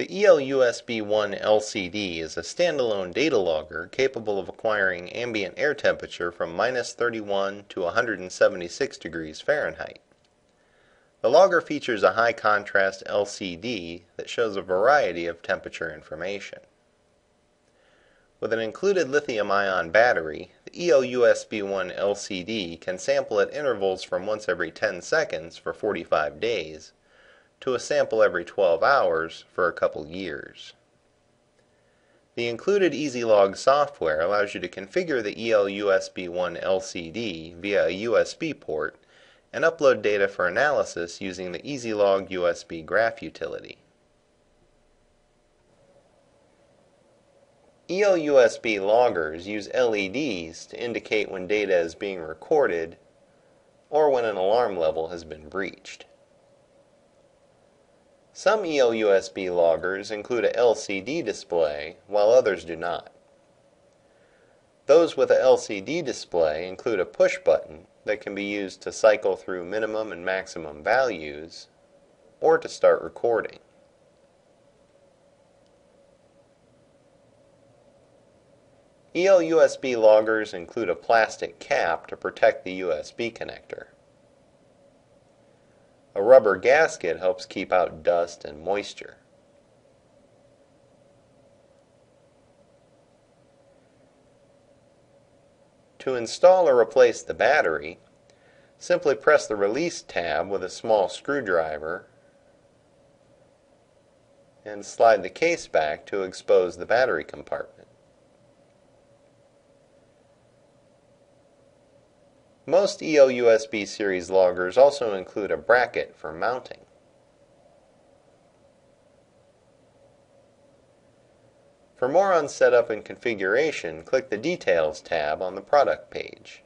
The ELUSB1 LCD is a standalone data logger capable of acquiring ambient air temperature from minus 31 to 176 degrees Fahrenheit. The logger features a high contrast LCD that shows a variety of temperature information. With an included lithium ion battery, the ELUSB1 LCD can sample at intervals from once every 10 seconds for 45 days to a sample every 12 hours for a couple years. The included EasyLog software allows you to configure the ELUSB1 LCD via a USB port and upload data for analysis using the EasyLog USB Graph utility. ELUSB loggers use LEDs to indicate when data is being recorded or when an alarm level has been breached. Some ELUSB loggers include a LCD display, while others do not. Those with a LCD display include a push button that can be used to cycle through minimum and maximum values or to start recording. ELUSB loggers include a plastic cap to protect the USB connector. A rubber gasket helps keep out dust and moisture. To install or replace the battery, simply press the Release tab with a small screwdriver and slide the case back to expose the battery compartment. Most ELUSB series loggers also include a bracket for mounting. For more on setup and configuration, click the Details tab on the product page.